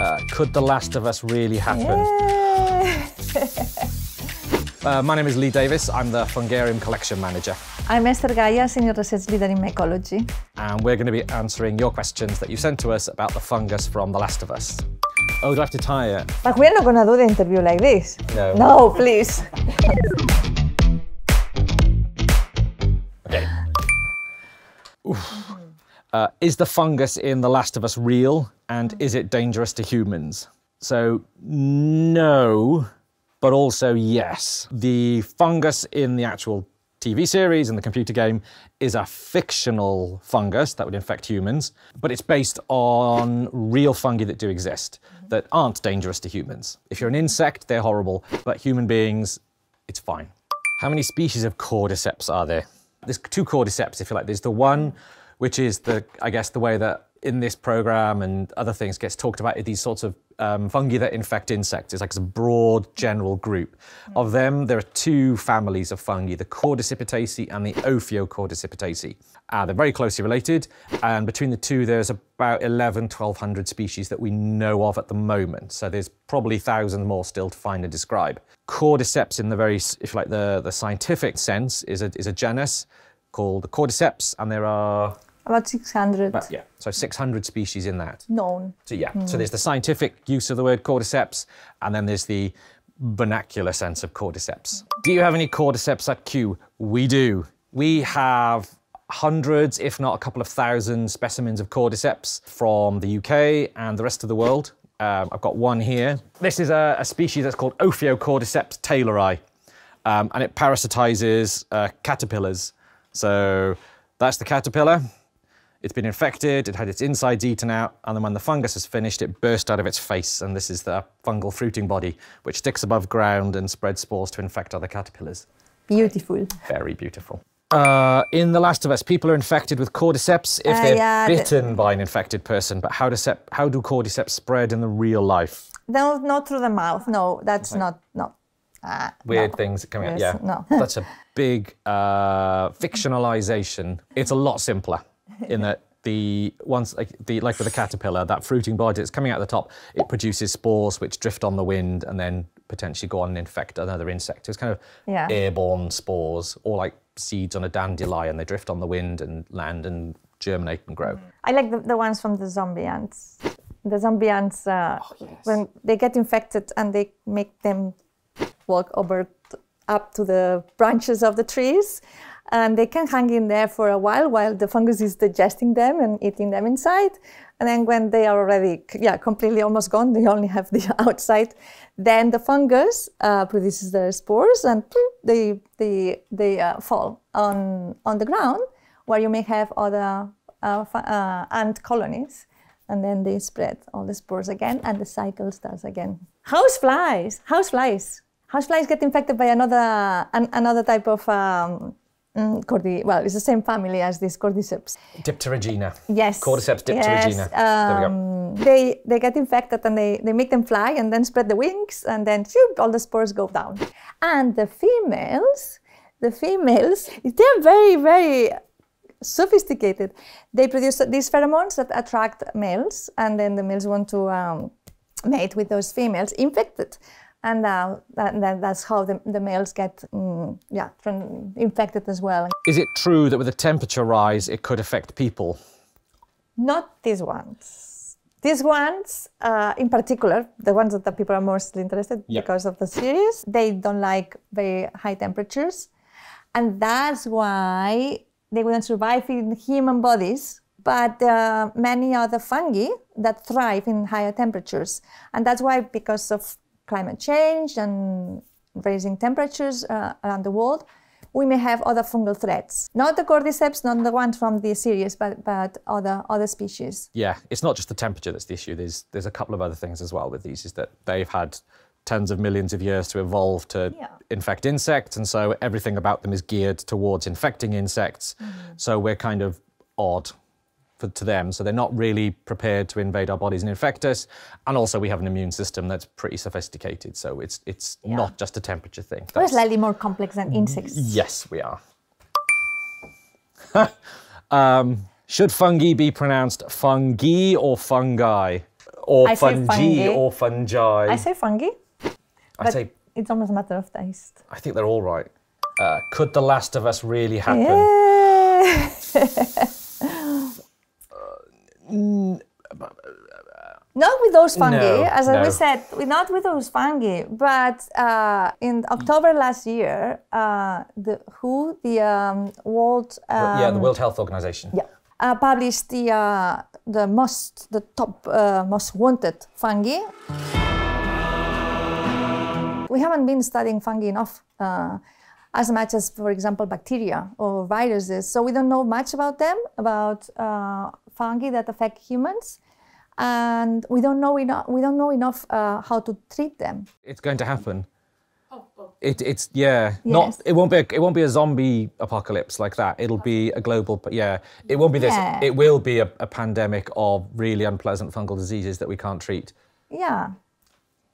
Uh, could The Last of Us really happen? Uh, my name is Lee Davis. I'm the Fungarium Collection Manager. I'm Ester Gaya, Senior Research Leader in Mycology. And we're going to be answering your questions that you sent to us about the fungus from The Last of Us. Oh, do I have to tie it? But we're not going to do the interview like this. No. No, please. Okay. Uh, is the fungus in The Last of Us real and is it dangerous to humans? So, no, but also yes. The fungus in the actual TV series and the computer game is a fictional fungus that would infect humans, but it's based on real fungi that do exist that aren't dangerous to humans. If you're an insect, they're horrible, but human beings, it's fine. How many species of cordyceps are there? There's two cordyceps, if you like. There's the one which is the, I guess, the way that in this program and other things gets talked about these sorts of um, fungi that infect insects. It's like a broad general group. Of them, there are two families of fungi, the Cordycipitaceae and the Ophiocordycipitaceae. Uh, they're very closely related, and between the two, there's about 11, 1200 species that we know of at the moment. So there's probably thousands more still to find and describe. Cordyceps, in the very, if you like, the, the scientific sense, is a, is a genus called the Cordyceps, and there are About 600 but yeah, so 600 species in that. known. So yeah, so there's the scientific use of the word cordyceps, and then there's the vernacular sense of cordyceps. Do you have any cordyceps at Kew? We do. We have hundreds, if not a couple of thousand specimens of cordyceps from the UK and the rest of the world. Um, I've got one here. This is a, a species that's called Ophiocordyceps taylori, um, and it parasitizes uh, caterpillars. So that's the caterpillar. It's been infected, it had its insides eaten out, and then when the fungus is finished, it burst out of its face, and this is the fungal fruiting body, which sticks above ground and spreads spores to infect other caterpillars. Beautiful. Very beautiful. Uh, in The Last of Us, people are infected with cordyceps if Uh, they're yeah, the- bitten by an infected person, but how how do cordyceps spread in the real life? No, not through the mouth. No, that's not, no. Uh, Weird no. things coming out, yeah. no. That's a big uh, fictionalization. It's a lot simpler in that the once like the like with the caterpillar, that fruiting body that's coming out the top, it produces spores which drift on the wind and then potentially go on and infect another insect. It's kind of Yeah. airborne spores, or like seeds on a dandelion. And they drift on the wind and land and germinate and grow. I like the, the ones from the zombie ants. The zombie ants, uh, Oh, when they get infected and they make them walk over up to the branches of the trees, and they can hang in there for a while while the fungus is digesting them and eating them inside. And then when they are already, yeah, completely almost gone, they only have the outside. Then the fungus uh, produces their spores, and they they they uh, fall on on the ground where you may have other uh, uh, ant colonies, and then they spread all the spores again, and the cycle starts again. House flies, house flies, house flies get infected by another an, another type of um, mm, cordy. Well, it's the same family as these cordyceps. Dipterigena. Yes. Cordyceps dipterigena. Yes, there we go. um, They they get infected and they, they make them fly and then spread the wings and then shoop, all the spores go down. And the females, the females, they're very very sophisticated. They produce these pheromones that attract males, and then the males want to um, mate with those females infected. And uh, that, that, that's how the, the males get mm, yeah, infected as well. Is it true that with a temperature rise, it could affect people? Not these ones. These ones, uh, in particular, the ones that the people are mostly interested Yeah. because of the series, they don't like very high temperatures. And that's why they wouldn't survive in human bodies, but uh, many other fungi that thrive in higher temperatures. And that's why, because of climate change and raising temperatures uh, around the world, we may have other fungal threats. Not the cordyceps, not the ones from the series, but, but other, other species. Yeah, it's not just the temperature that's the issue. There's there's a couple of other things as well with these. Is that they've had tens of millions of years to evolve to Yeah. infect insects, and so everything about them is geared towards infecting insects. So we're kind of odd for, to them. So they're not really prepared to invade our bodies and infect us. And also, we have an immune system that's pretty sophisticated. So it's it's not just a temperature thing. We're slightly more complex than insects. Yes, we are. um, should fungi be pronounced fungi or fungi? or I fungi, fungi. or fungi. I say fungi, I say it's almost a matter of taste. I think they're all right. Uh, could The Last of Us really happen? Yeah. Not with those fungi, No, as no. we said, not with those fungi. But uh, in October last year, uh, the WHO, the um, World, um, yeah, the World Health Organization. yeah, uh, published the uh, the most, the top uh, most wanted fungi. We haven't been studying fungi enough. Uh, as much as, for example, bacteria or viruses. So we don't know much about them, about uh, fungi that affect humans, and we don't know enough. We don't know enough uh, how to treat them. It's going to happen. It, it's yeah, not it won't be a, it won't be a zombie apocalypse like that. It'll be a global, but yeah, it won't be this. Yeah. It will be a, a pandemic of really unpleasant fungal diseases that we can't treat. Yeah,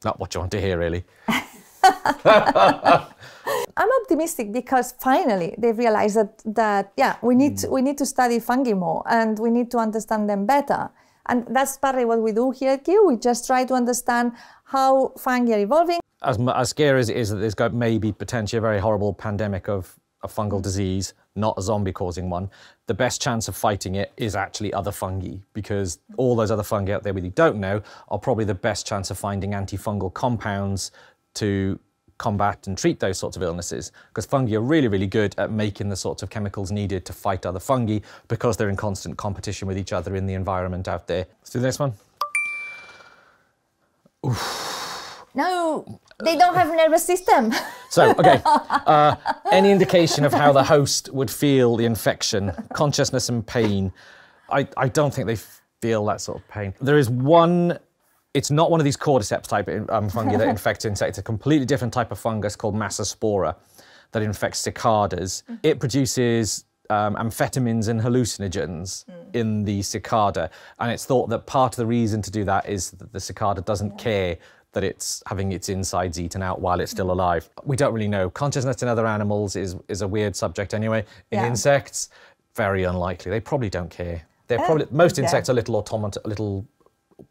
Not what you want to hear, really. I'm optimistic because finally they realize that that yeah we need to, mm. we need to study fungi more and we need to understand them better. And that's partly what we do here at Kew. We just try to understand how fungi are evolving. As as scary as it is that there's got maybe potentially a very horrible pandemic of a fungal mm. disease, not a zombie causing one, the best chance of fighting it is actually other fungi because all those other fungi out there we don't know are probably the best chance of finding antifungal compounds to combat and treat those sorts of illnesses because fungi are really really good at making the sorts of chemicals needed to fight other fungi because they're in constant competition with each other in the environment out there. Let's do the next one. No, they don't have a nervous system. So, okay. Uh, any indication of how the host would feel the infection, consciousness and pain? I, I don't think they feel that sort of pain. There is one, it's not one of these cordyceps type um, fungi that infects insects, a completely different type of fungus called Massospora that infects cicadas. It produces um, amphetamines and hallucinogens in the cicada. And it's thought that part of the reason to do that is that the cicada doesn't care that it's having its insides eaten out while it's still alive. We don't really know. Consciousness in other animals is, is a weird subject anyway. In Yeah. insects, very unlikely. They probably don't care. They're probably most yeah. insects are little automata, little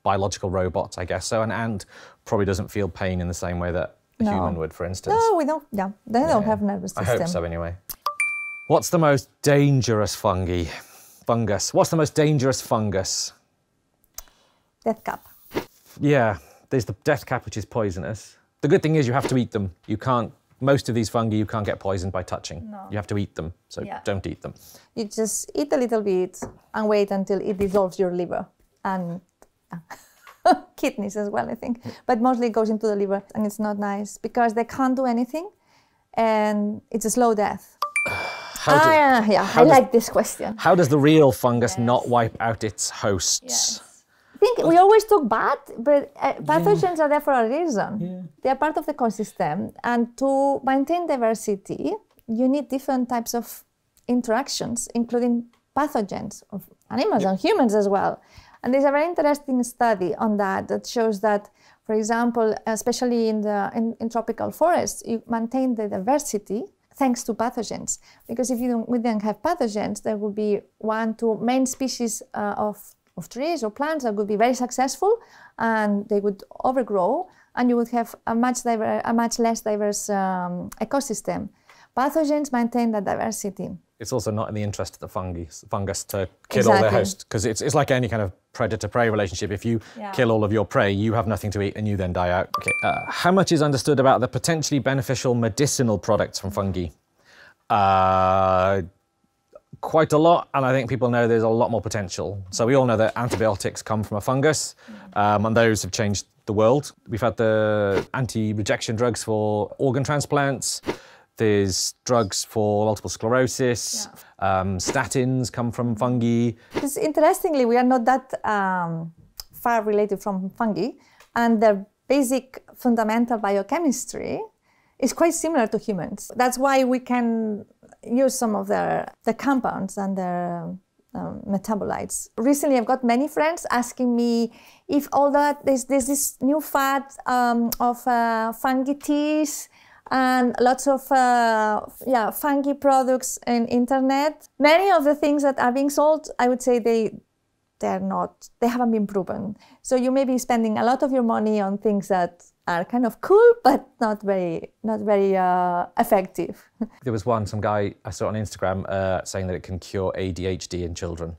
biological robots, I guess. So an ant probably doesn't feel pain in the same way that a No. human would, for instance. No, we don't. Yeah, they don't have nervous system. I hope so anyway. What's the most dangerous fungi? Fungus. What's the most dangerous fungus? Death cap. Yeah, there's the death cap, which is poisonous. The good thing is you have to eat them. You can't. Most of these fungi you can't get poisoned by touching. No. You have to eat them, so Yeah. don't eat them. You just eat a little bit and wait until it dissolves your liver and kidneys as well, I think. But mostly it goes into the liver and it's not nice because they can't do anything and it's a slow death. How, does, ah, yeah, yeah, how I does- like this question. how does the real fungus not wipe out its hosts? I think we always talk bad, but uh, pathogens are there for a reason. Yeah. They are part of the ecosystem, and to maintain diversity, you need different types of interactions, including pathogens of animals and humans as well. And there's a very interesting study on that that shows that, for example, especially in the in, in tropical forests, you maintain the diversity thanks to pathogens. Because if you didn't have pathogens, there would be one, two main species uh, of, of trees or plants that would be very successful and they would overgrow and you would have a much, a much less diverse um, ecosystem. Pathogens maintain that diversity. It's also not in the interest of the fungus, fungus to kill all their Exactly. host because it's, it's like any kind of predator-prey relationship. If you Yeah. kill all of your prey, you have nothing to eat and you then die out. Okay. Uh, how much is understood about the potentially beneficial medicinal products from fungi? Uh, quite a lot, and I think people know there's a lot more potential. So we all know that antibiotics come from a fungus, um, and those have changed the world. We've had the anti-rejection drugs for organ transplants. There's drugs for multiple sclerosis. Um, statins come from fungi. Because interestingly, we are not that um, far related from fungi, and their basic fundamental biochemistry is quite similar to humans. That's why we can use some of their the compounds and their um, metabolites. Recently, I've got many friends asking me if all that there's, there's this new fad um, of uh, fungi teas and lots of uh, yeah fungi products in internet. Many of the things that are being sold, I would say they they're not, they haven't been proven. So you may be spending a lot of your money on things that are kind of cool, but not very, not very uh, effective. There was one, some guy I saw on Instagram uh, saying that it can cure ADHD in children.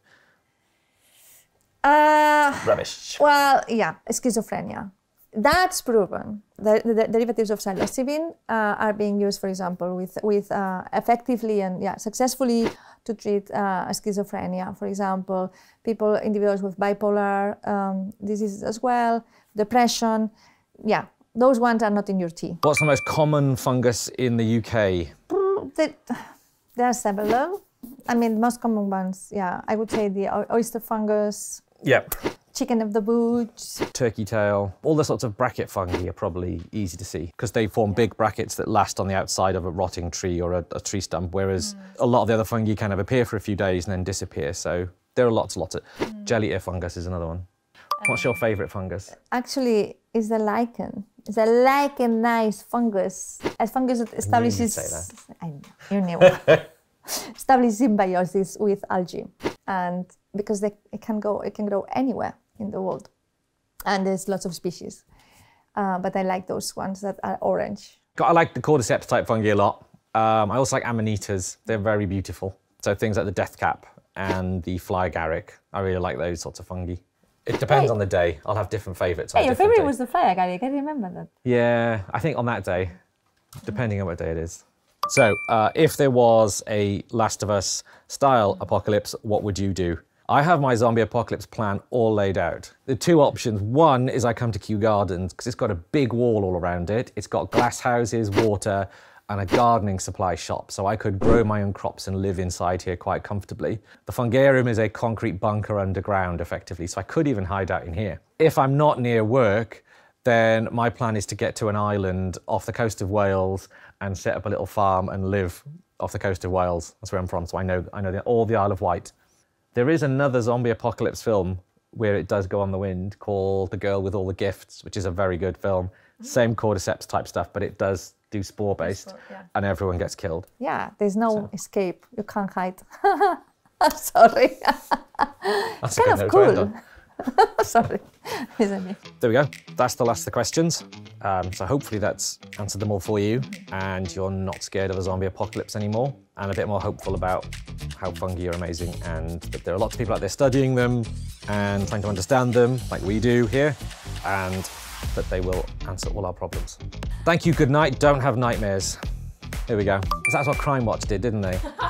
Uh, Rubbish. Well, yeah, schizophrenia. That's proven. The, the, the derivatives of psilocybin uh, are being used, for example, with, with uh, effectively and yeah, successfully to treat uh, schizophrenia. For example, people, individuals with bipolar um, diseases as well, depression. Yeah, those ones are not in your tea. What's the most common fungus in the UK? The, there are several. I mean, the most common ones, yeah, I would say the oyster fungus, Yep. Chicken of the woods. Turkey tail. All the sorts of bracket fungi are probably easy to see because they form big brackets that last on the outside of a rotting tree or a, a tree stump, whereas a lot of the other fungi kind of appear for a few days and then disappear. So there are lots, lots of. Jelly ear fungus is another one. What's your favourite fungus? actually it's the lichen. It's a lichenized fungus. A fungus that establishes. say I know, you knew establishes symbiosis with algae, and because they it can go, it can grow anywhere in the world, and there's lots of species. Uh, but I like those ones that are orange. I like the cordyceps type fungi a lot. Um, I also like amanitas. They're very beautiful. So things like the death cap and the fly agaric. I really like those sorts of fungi. It depends Hey. on the day. I'll have different favourites. Hey, your favorite days. was the fly agaric. I remember that. Yeah, I think on that day, depending on what day it is. So, uh, if there was a Last of Us style apocalypse, what would you do? I have my zombie apocalypse plan all laid out. The two options one is I come to Kew Gardens because it's got a big wall all around it, it's got glass houses, water, and a gardening supply shop, so I could grow my own crops and live inside here quite comfortably. The fungarium is a concrete bunker underground, effectively, so I could even hide out in here. If I'm not near work, then my plan is to get to an island off the coast of Wales and set up a little farm and live off the coast of Wales. That's where I'm from, so I know I know the, all the Isle of Wight. There is another zombie apocalypse film where it does go on the wind called The Girl with All the Gifts, which is a very good film. Mm-hmm. Same cordyceps type stuff, but it does do spore based, yeah. and everyone gets killed. Yeah, there's no escape. You can't hide. Sorry. That's kind of note cool. Sorry. Isn't it? There we go. That's the last of the questions. Um, so hopefully that's answered them all for you, and you're not scared of a zombie apocalypse anymore, and a bit more hopeful about how fungi are amazing, and that there are lots of people out there studying them and trying to understand them, like we do here, and that they will answer all our problems. Thank you. Good night. Don't have nightmares. Here we go. That's what Crimewatch did, didn't they?